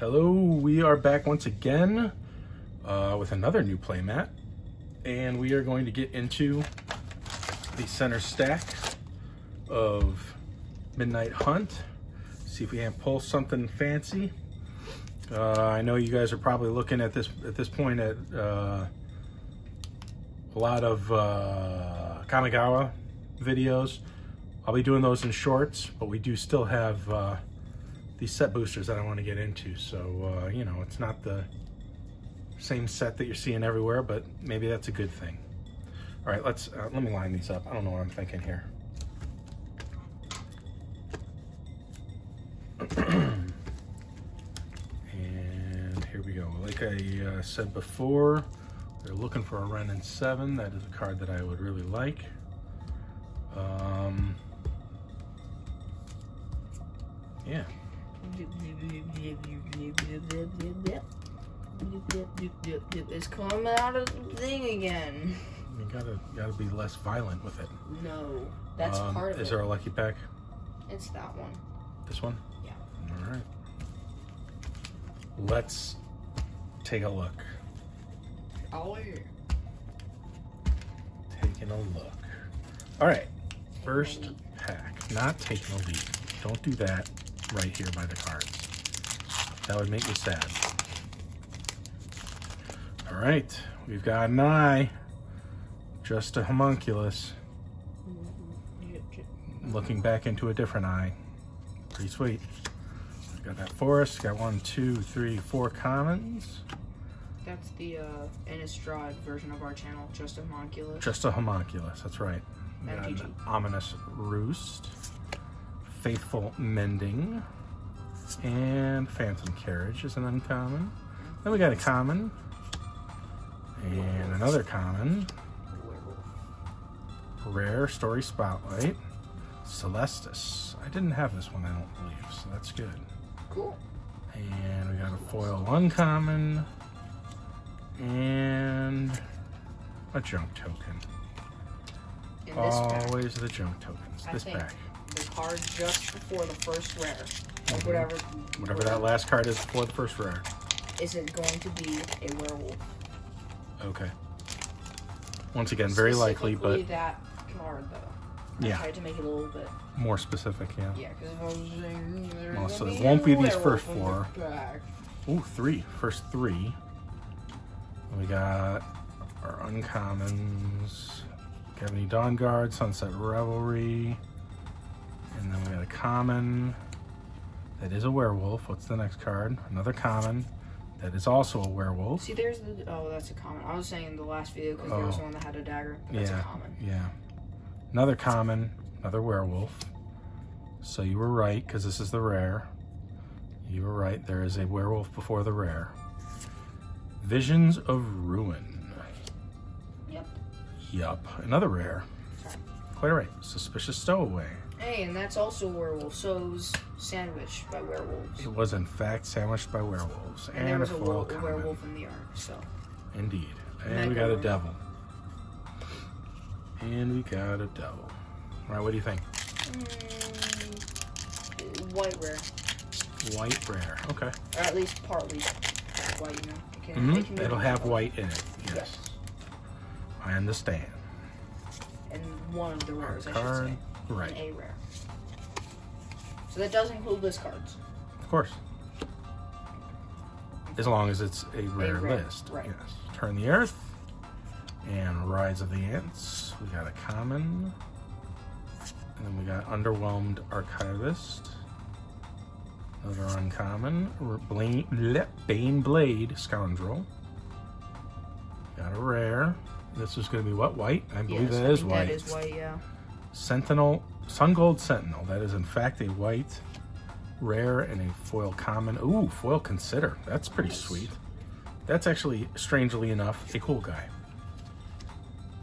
Hello, we are back once again uh, with another new playmat. And we are going to get into the center stack of Midnight Hunt. See if we can pull something fancy. Uh, I know you guys are probably looking at this at this point at uh, a lot of uh, Kamigawa videos. I'll be doing those in shorts, but we do still have uh, these set boosters that I want to get into. So, uh, you know, it's not the same set that you're seeing everywhere, but maybe that's a good thing. All right, let's, uh, let me line these up. I don't know what I'm thinking here. and here we go. Like I uh, said before, they're looking for a Wrenn and 7. That is a card that I would really like. Um, yeah. It's coming out of the thing again. You gotta gotta be less violent with it. No, that's Um, part of Is it. there a lucky pack? It's that one. This one? Yeah. All right. Let's take a look. Oh. Taking a look. All right. First pack. Not taking a lead. Don't do that right here by the cards. That would make me sad. All right. We've got an eye. Just a homunculus. Looking back into a different eye. Pretty sweet. Got that forest. Got one, two, three, four commons. That's the uh, Innistrad version of our channel, just a homunculus. Just a homunculus, that's right. An ominous roost, faithful mending, and phantom carriage is an uncommon. Then we got a common, and another common, rare story spotlight, Celestus. I didn't have this one, I don't believe, so that's good. Cool. And we got a foil uncommon, and a junk token. In this pack, Always the junk tokens. I this think pack. Card just before the first rare, Mhm. whatever, Whatever that last card is before the first rare. is it going to be a werewolf? Okay. Once again, very likely, but that card though. Yeah. I Yeah. tried to make it a little bit. more specific, yeah. Yeah, because if I was saying Well, so it won't be these first in the four. Ooh, three. First three. We got our uncommons. Gavony Dawn Guard, Sunset Revelry. And then we got a common. That is a werewolf. What's the next card? Another common. That is also a werewolf. See, there's the. Oh, that's a common. I was saying in the last video because there was Oh. one that had a dagger. That's yeah. a common. Yeah. Another common, another werewolf. So you were right, because this is the rare. You were right, there is a werewolf before the rare. Visions of Ruin. Yep. Yup, another rare. Sorry. Quite right. Suspicious Stowaway. Hey, and that's also a werewolf. So it sandwiched by werewolves. It was in fact sandwiched by werewolves. And, And, there a was a, a werewolf in the art. So Indeed. And we got a devil. And we got a devil. All right, what do you think? mm, white rare, White rare. Okay. or at least partly white. You know, can, hmm it can be It'll have white in it. Yes. Yes. I understand. And one of the rares, I should say. Right. A rare. So that does include list cards. Of course. As long as it's a rare, rare, list. right. Yes. Turn the Earth. And Rise of the Ants. We got a common. And then we got Underwhelmed Archivist. Another uncommon. Bleh, Bane Blade Scoundrel. Got a rare. This is going to be what? White? I believe yes, that I is white. That is white, yeah. Sentinel, Sun Gold Sentinel. That is in fact a white rare and a foil common. Ooh, foil consider. That's pretty Nice. sweet. That's actually, strangely enough, a cool guy.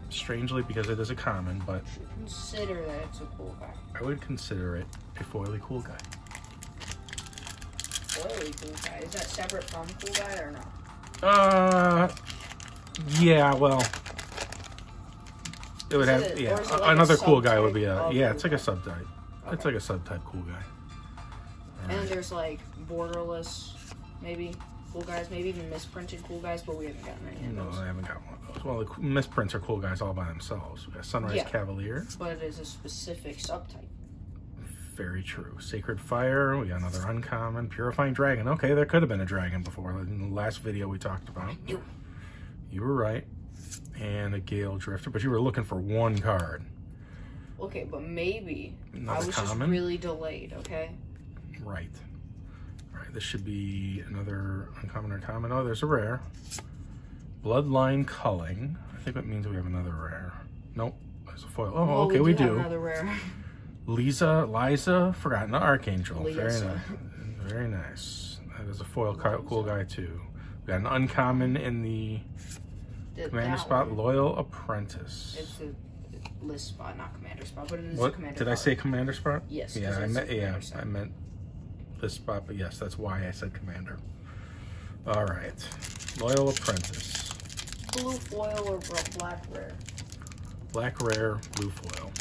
Strangely because it is a common, but consider that it's a cool guy. I would consider it a foily cool guy. Oily cool guy. Is that separate from cool guy or not? Uh, yeah, well, it would have, it- yeah, it like another cool guy would be uh, a, yeah, it's like a subtype. It's like a subtype cool guy. And there's like borderless maybe cool guys, maybe even misprinted cool guys, but we haven't gotten any of No, those. I haven't got one of those. Well, the misprints are cool guys all by themselves. We got Sunrise Yeah. Cavalier. But it is a specific subtype. Very true. Sacred Fire. We got another uncommon. Purifying Dragon. Okay, there could have been a dragon before. In the last video we talked about. You were right. And a Gale Drifter. But you were looking for one card. Okay, but maybe I was common. just really delayed. Okay. Right. All right, this should be another uncommon or common. Oh, there's a rare. Bloodline Culling. I think that means we have another rare. Nope, there's a foil. Oh, Well, okay, we, have do. Another rare. Lisa, Liza, Forgotten Archangel. Very nice. Very nice. That is a foil cool guy too. We got an uncommon in the Th- commander spot, one. Loyal Apprentice. It's a list spot, not commander spot, but it is a commander. did I say? Commander spot? Yes, Yeah, I meant. Yeah, spot. I meant this spot, but yes, that's why I said commander. All right, Loyal Apprentice, Blue foil or black rare. black rare, blue foil.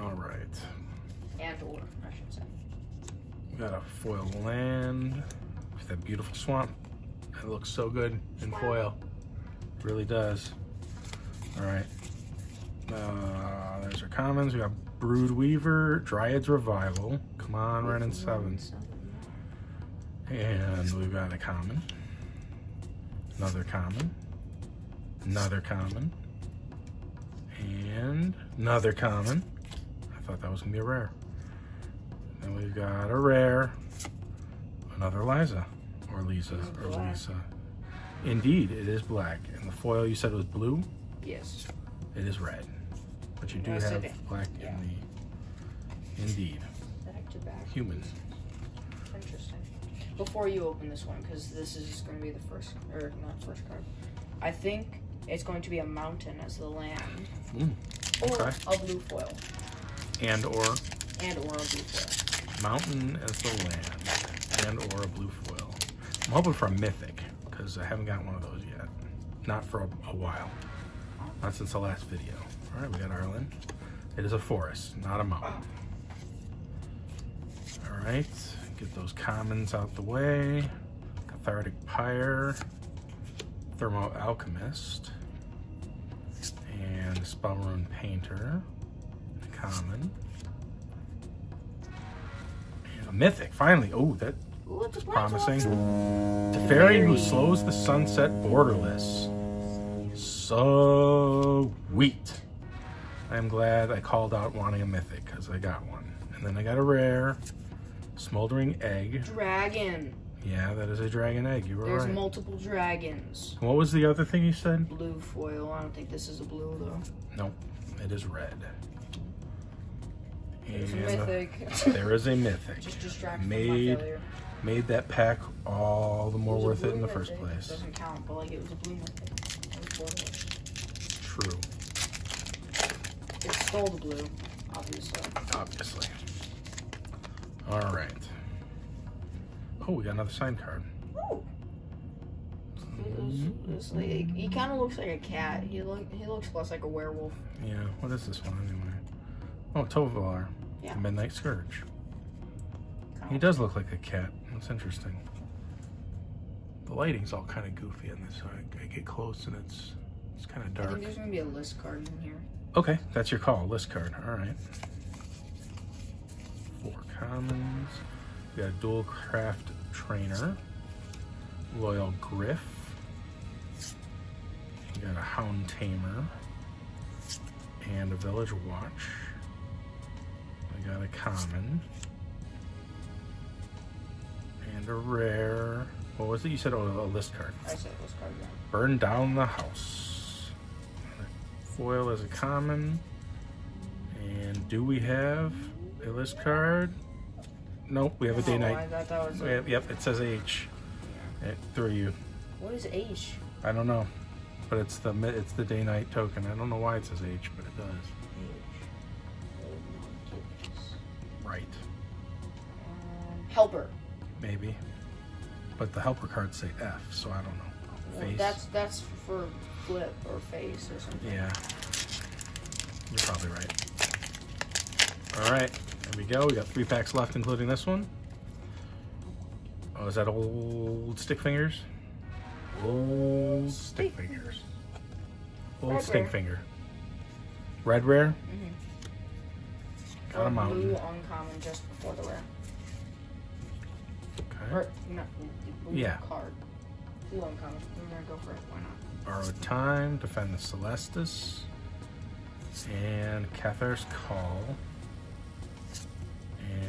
All right, And or, I should say. we got a foil land that beautiful swamp. It looks so good in foil, really does. All right. Uh, there's our commons. We got Brood Weaver, Dryad's Revival. Come on, Wrenn and Sevens. And we've got a common. Another common. Another common. And another common. I thought that was gonna be a rare. Then we've got a rare. Another Liza. Or Lisa. Or black. Lisa. Indeed, it is black. And the foil you said was blue? Yes. It is red. But you do Yes, have black Yeah. in the indeed. Back to back. Human. Interesting. Before you open this one, because this is going to be the first, or not first card. I think it's going to be a mountain as the land, Mm, or Okay. a blue foil, and or and or a blue foil. mountain as the land and or a blue foil. I'm hoping for a mythic because I haven't got one of those yet. Not for a, a while. Not since the last video. All right, we got Arlen. It is a forest, not a mountain. All right, get those commons out the way. Cathartic Pyre, Thermo Alchemist, and Spell Spellrune Painter, common. And a mythic, finally. Oh, that It's promising. Teferi who slows the sunset borderless. So sweet. I'm glad I called out wanting a mythic because I got one. And then I got a rare smoldering egg. Dragon. Yeah, that is a dragon egg. You were There's right. multiple dragons. what was the other thing you said? Blue foil. I don't think this is a blue though. Nope, it is red. There's a mythic. there is a mythic. Just distract Made. Made that pack all the more a worth it in the first place. Doesn't count, but like it was a blue. It. True, It stole the blue, obviously. obviously. All right. Oh, we got another sign card. Ooh. Like, he kind of looks like a cat. He look he looks less like a werewolf. Yeah, what is this one anyway? Oh, Tovolar, Yeah. Midnight Scourge. He does look like a cat. That's interesting. The lighting's all kind of goofy in this, so I, I get close and it's it's kind of I dark. think there's gonna be a list card in here. Okay, that's your call. List card. All right. Four commons. We got a dual craft trainer. Loyal Gryff. We got a Hound Tamer. And a Village Watch. We got a common. And a rare. What was it? You said oh, a list card. I said list card again. Burn down the house. Foil is a common. And do we have a list card? Nope, we have a day Oh, night. was. Have- yep, it says H. It threw you. What is H? I don't know, but it's the it's the day night token. I don't know why it says H, but it does. H. Right, Um, helper. Maybe. But the helper cards say F, so I don't know. Well, that's that's for flip or face or something. Yeah. You're probably right. All right. There we go. We got three packs left, including this one. Oh, is that old stick fingers? Old stick fingers. Old Red stick rare. finger. Red rare. Mhm. Got a mountain. Blue uncommon just before the rare. Okay. Or not blue, blue Yeah. card. Blue uncommon. I'm gonna go for it. Why not? Borrowed time. Defend the Celestus. And Cathar's Call.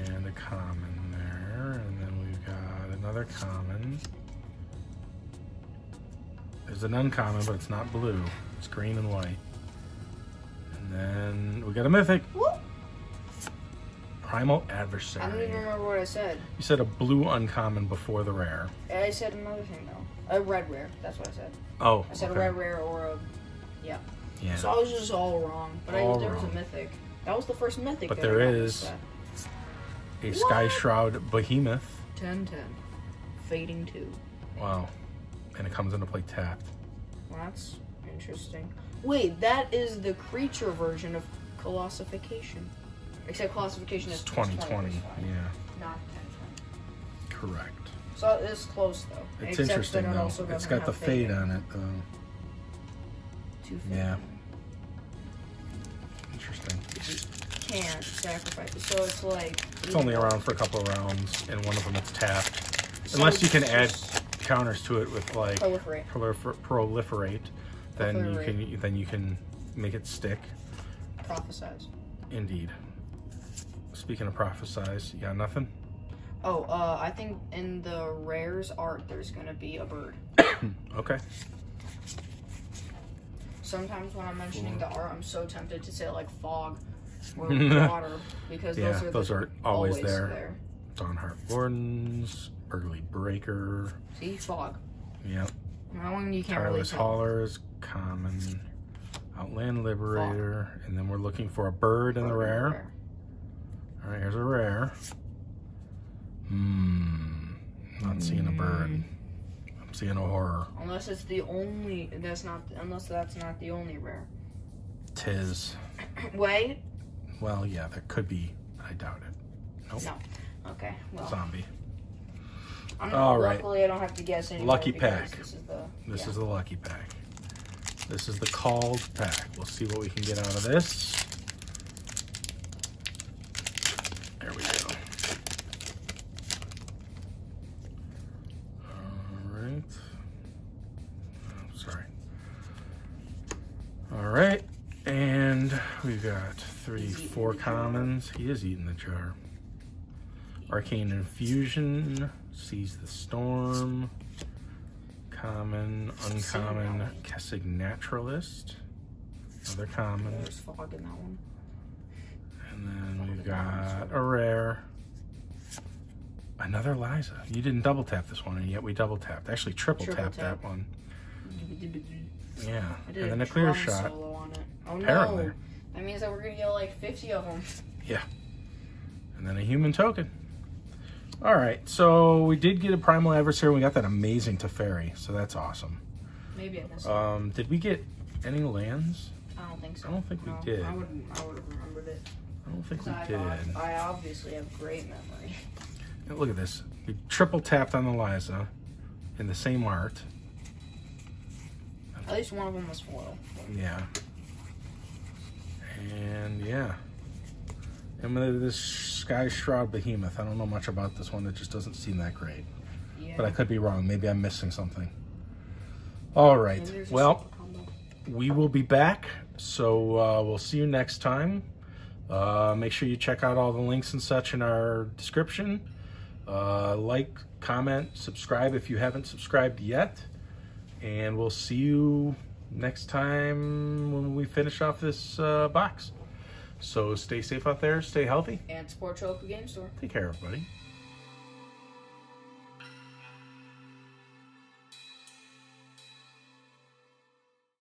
And a common there. And then we've got another common. There's an uncommon, but it's not blue. It's green and white. And then we got a mythic. Whoop. Primal Adversary. I don't even remember what I said. You said a blue uncommon before the rare. I said another thing though. A red rare. That's what I said. Oh, I said okay. a red rare or a. Yeah. Yeah. So I was just all wrong. But All I, there was a mythic. That was the first mythic. But there is-. A Sky Shroud Behemoth. 10 10. Fading 2. Wow. And it comes into play tapped. Well, that's interesting. Wait, that is the creature version of Colossification. Except Colossification It's is 2020. 20, Yeah, Not 10 correct. So it's close though. It's Except interesting it though. also It's got the fade on it though. Two Yeah. fading. Interesting. Can't sacrifice it. So it's like. It's only around for a couple of rounds, and one of them it's tapped. So Unless you can add counters to it with like Proliferate. prolifer- proliferate, then you can then you can make it stick. Prophesize. Indeed. Speaking of prophesize, you got nothing? Oh, uh, I think in the rares art there's gonna be a bird. Okay. Sometimes when I'm mentioning the art, I'm so tempted to say like fog or water because Yeah, those are those the- are always there. Dawnhart Wardens, Burly Breaker, See, fog. yep. That one you can't really Tireless tell. Haulers, Common, Outland Liberator, and then we're looking for a bird in the rare. All right, here's a rare. Hmm, not seeing a bird. I'm seeing a horror. Unless it's the only. That's not. Unless that's not the only rare. Tis. Wait. Well, yeah, there could be. I doubt it. Nope. No. Okay. Well, Zombie. I'm All right. luckily I don't have to guess anymore. Lucky pack. This is the. This yeah. is the lucky pack. This is the called pack. We'll see what we can get out of this. Right. And we've got three, four commons. He is eating the jar. Arcane Infusion, Seize the Storm, Common, Uncommon. Kessig Naturalist, another common, There's fog in that one. and then we've got a rare, another Liza. You didn't double tap this one, and yet we double tapped. Actually, triple, Triple tapped tap. that one. Mm-hmm. Yeah, and then a a clear shot. solo on it. Oh Apparently. no! That means that we're gonna get like 50 of them. Yeah, and then a human token. All right, so we did get a primal adversary. We got that amazing Teferi, so that's awesome. Maybe I missed it. Um, did we get any lands? I don't think so. I don't think we did. I would. I would have remembered it. I don't think we I, did. I obviously have great memory. Look at this. We triple tapped on the Liza in the same art. At least one of them was foil. Yeah. And yeah. And this Sky Shroud Behemoth, I don't know much about this one. It just doesn't seem that great. Yeah. But I could be wrong. Maybe I'm missing something. All right. Maybe there's a Well, we will be back. So uh, we'll see you next time. Uh, make sure you check out all the links and such in our description. Uh, like, comment, subscribe if you haven't subscribed yet. And we'll see you next time when we finish off this uh, box. So stay safe out there, stay healthy. And support Choco Game Store. Take care, everybody.